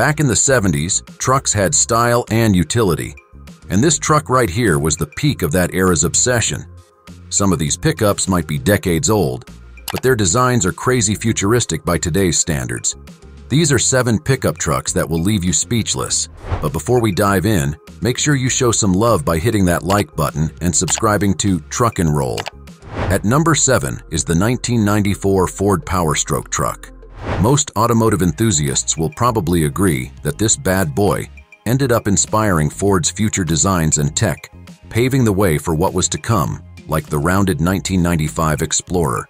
Back in the 70s, trucks had style and utility. And this truck right here was the peak of that era's obsession. Some of these pickups might be decades old, but their designs are crazy futuristic by today's standards. These are seven pickup trucks that will leave you speechless. But before we dive in, make sure you show some love by hitting that like button and subscribing to Truck N' Roll. At number 7 is the 1994 Ford Powerstroke truck. Most automotive enthusiasts will probably agree that this bad boy ended up inspiring Ford's future designs and tech, paving the way for what was to come, like the rounded 1995 Explorer.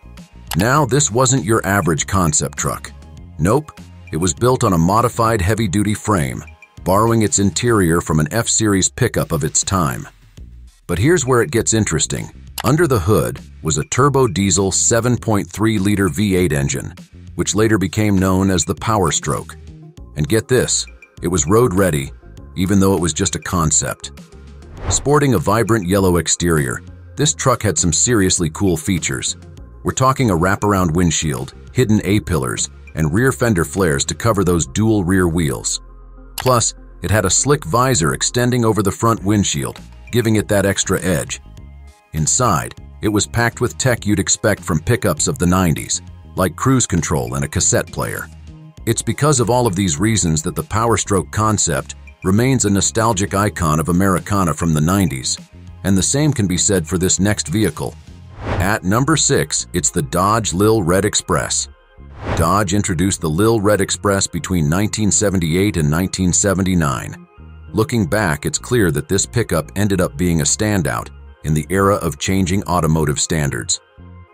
Now, this wasn't your average concept truck. Nope, it was built on a modified heavy-duty frame, borrowing its interior from an F-Series pickup of its time. But here's where it gets interesting. Under the hood was a turbo diesel 7.3-liter V8 engine, which later became known as the Power Stroke. And get this, it was road-ready, even though it was just a concept. Sporting a vibrant yellow exterior, this truck had some seriously cool features. We're talking a wraparound windshield, hidden A-pillars, and rear fender flares to cover those dual rear wheels. Plus, it had a slick visor extending over the front windshield, giving it that extra edge. Inside, it was packed with tech you'd expect from pickups of the 90s, like cruise control and a cassette player. It's because of all of these reasons that the Powerstroke concept remains a nostalgic icon of Americana from the 90s, and the same can be said for this next vehicle. At number 6, it's the Dodge Lil Red Express. Dodge introduced the Lil Red Express between 1978 and 1979. Looking back, it's clear that this pickup ended up being a standout in the era of changing automotive standards.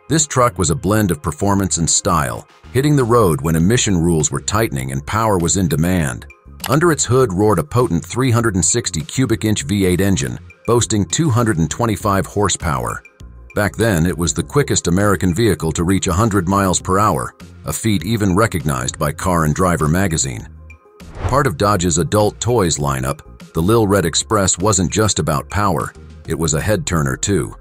This truck was a blend of performance and style, hitting the road when emission rules were tightening and power was in demand. Under its hood roared a potent 360 cubic inch V8 engine, boasting 225 horsepower. Back then, it was the quickest American vehicle to reach 100 miles per hour, a feat even recognized by Car and Driver magazine. Part of Dodge's adult toys lineup, the Lil Red Express wasn't just about power, it was a head-turner too.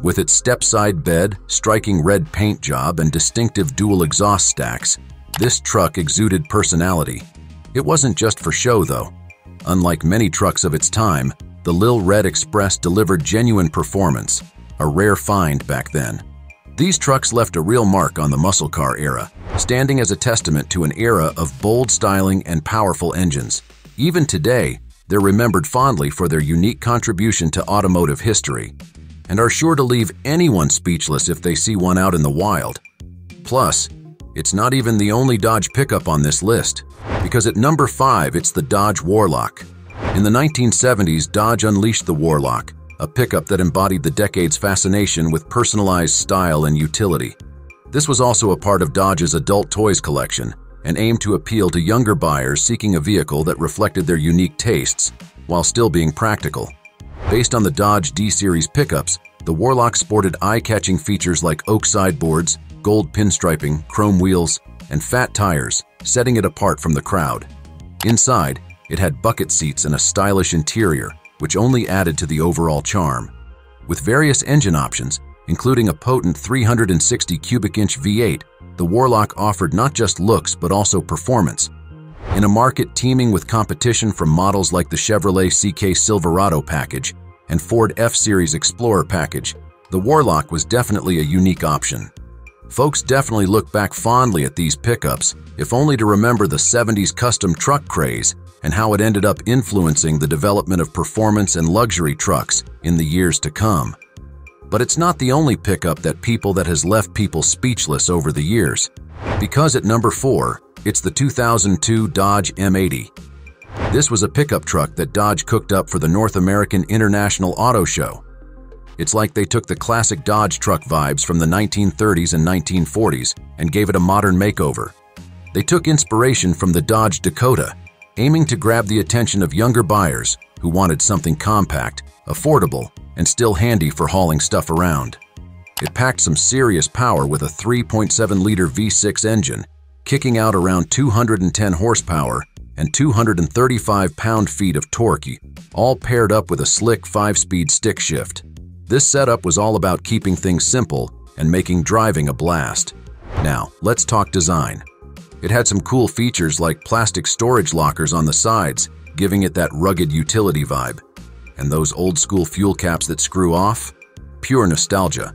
With its step-side bed, striking red paint job, and distinctive dual exhaust stacks, this truck exuded personality. It wasn't just for show, though. Unlike many trucks of its time, the Lil Red Express delivered genuine performance, a rare find back then. These trucks left a real mark on the muscle car era, standing as a testament to an era of bold styling and powerful engines. Even today, they're remembered fondly for their unique contribution to automotive history, and are sure to leave anyone speechless if they see one out in the wild. Plus, it's not even the only Dodge pickup on this list, because at number 5 it's the Dodge Warlock. In the 1970s, Dodge unleashed the Warlock, a pickup that embodied the decade's fascination with personalized style and utility. This was also a part of Dodge's adult toys collection and aimed to appeal to younger buyers seeking a vehicle that reflected their unique tastes while still being practical. Based on the Dodge D-Series pickups, the Warlock sported eye-catching features like oak sideboards, gold pinstriping, chrome wheels, and fat tires, setting it apart from the crowd. Inside, it had bucket seats and a stylish interior, which only added to the overall charm. With various engine options, including a potent 360 cubic inch V8, the Warlock offered not just looks but also performance. In a market teeming with competition from models like the Chevrolet CK Silverado package and Ford F-Series Explorer package, the Warlock was definitely a unique option. Folks definitely look back fondly at these pickups, if only to remember the 70s custom truck craze and how it ended up influencing the development of performance and luxury trucks in the years to come. But it's not the only pickup that people that has left people speechless over the years. Because at number 4, it's the 2002 Dodge M80. This was a pickup truck that Dodge cooked up for the North American International Auto Show. It's like they took the classic Dodge truck vibes from the 1930s and 1940s and gave it a modern makeover. They took inspiration from the Dodge Dakota aiming to grab the attention of younger buyers who wanted something compact, affordable, and still handy for hauling stuff around. It packed some serious power with a 3.7-liter V6 engine, kicking out around 210 horsepower and 235 pound-feet of torque, all paired up with a slick 5-speed stick shift. This setup was all about keeping things simple and making driving a blast. Now, let's talk design. It had some cool features like plastic storage lockers on the sides, giving it that rugged utility vibe. And those old school fuel caps that screw off? Pure nostalgia.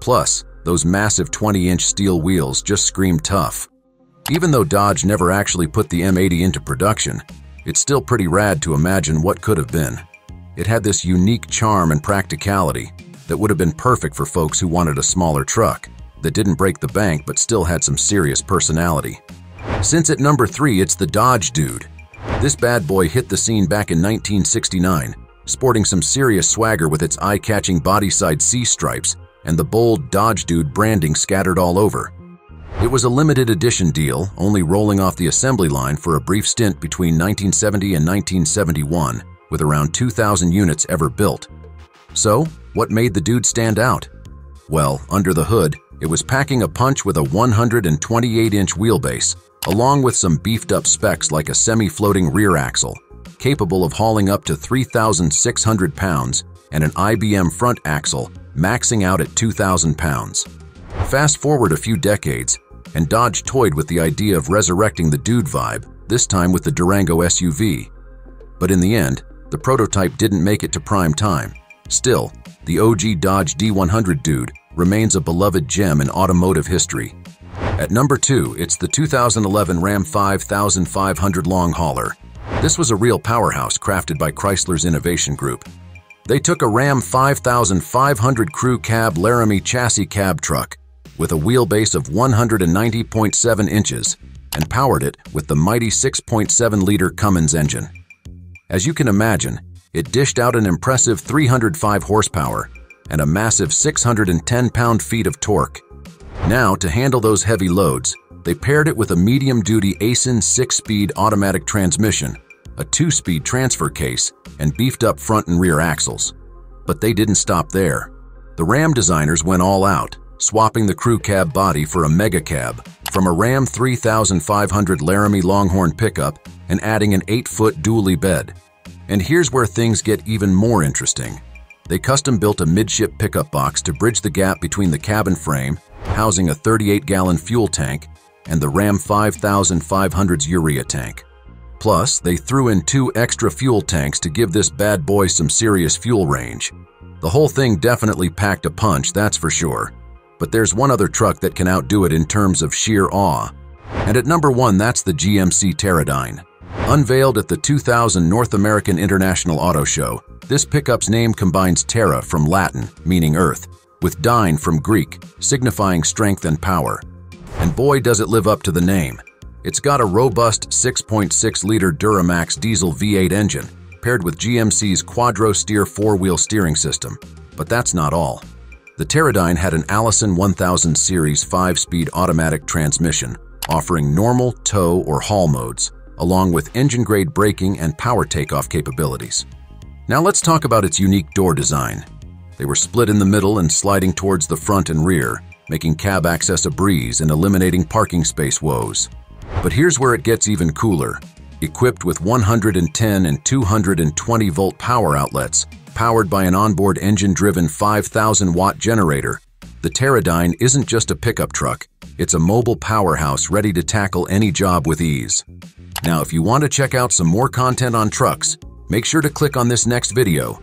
Plus, those massive 20-inch steel wheels just scream tough. Even though Dodge never actually put the M80 into production, it's still pretty rad to imagine what could have been. It had this unique charm and practicality that would have been perfect for folks who wanted a smaller truck that didn't break the bank but still had some serious personality. Since at number 3 it's the Dodge Dude. This bad boy hit the scene back in 1969, sporting some serious swagger with its eye-catching body-side C stripes and the bold Dodge Dude branding scattered all over. It was a limited edition deal, only rolling off the assembly line for a brief stint between 1970 and 1971, with around 2,000 units ever built. So, what made the dude stand out? Well, under the hood, it was packing a punch with a 128-inch wheelbase, along with some beefed-up specs like a semi-floating rear axle, capable of hauling up to 3,600 pounds, and an I-beam front axle, maxing out at 2,000 pounds. Fast forward a few decades, and Dodge toyed with the idea of resurrecting the dude vibe, this time with the Durango SUV. But in the end, the prototype didn't make it to prime time. Still, the OG Dodge D100 Dude remains a beloved gem in automotive history. At number 2, it's the 2011 Ram 5500 Long Hauler. This was a real powerhouse crafted by Chrysler's Innovation Group. They took a Ram 5500 crew cab Laramie chassis cab truck with a wheelbase of 190.7 inches and powered it with the mighty 6.7-liter Cummins engine. As you can imagine, it dished out an impressive 305 horsepower and a massive 610 pound-feet of torque. Now, to handle those heavy loads, they paired it with a medium-duty Aisin 6-speed automatic transmission, a 2-speed transfer case, and beefed-up front and rear axles. But they didn't stop there. The Ram designers went all out, swapping the crew cab body for a mega cab from a Ram 3500 Laramie Longhorn pickup and adding an 8-foot dually bed. And here's where things get even more interesting. They custom-built a midship pickup box to bridge the gap between the cabin frame, housing a 38-gallon fuel tank, and the Ram 5500's urea tank. Plus, they threw in two extra fuel tanks to give this bad boy some serious fuel range. The whole thing definitely packed a punch, that's for sure. But there's one other truck that can outdo it in terms of sheer awe. And at number one, that's the GMC Terradyne. Unveiled at the 2000 North American International Auto Show, this pickup's name combines terra from Latin, meaning earth, with dyne from Greek, signifying strength and power. And boy does it live up to the name. It's got a robust 6.6-liter Duramax diesel V8 engine, paired with GMC's Quadrasteer four-wheel steering system. But that's not all. The Terradyne had an Allison 1000 series 5-speed automatic transmission, offering normal, tow, or haul modes, along with engine-grade braking and power takeoff capabilities. Now let's talk about its unique door design. They were split in the middle and sliding towards the front and rear, making cab access a breeze and eliminating parking space woes. But here's where it gets even cooler. Equipped with 110 and 220 volt power outlets, powered by an onboard engine-driven 5,000-watt generator, the Terradyne isn't just a pickup truck, it's a mobile powerhouse ready to tackle any job with ease. Now, if you want to check out some more content on trucks, make sure to click on this next video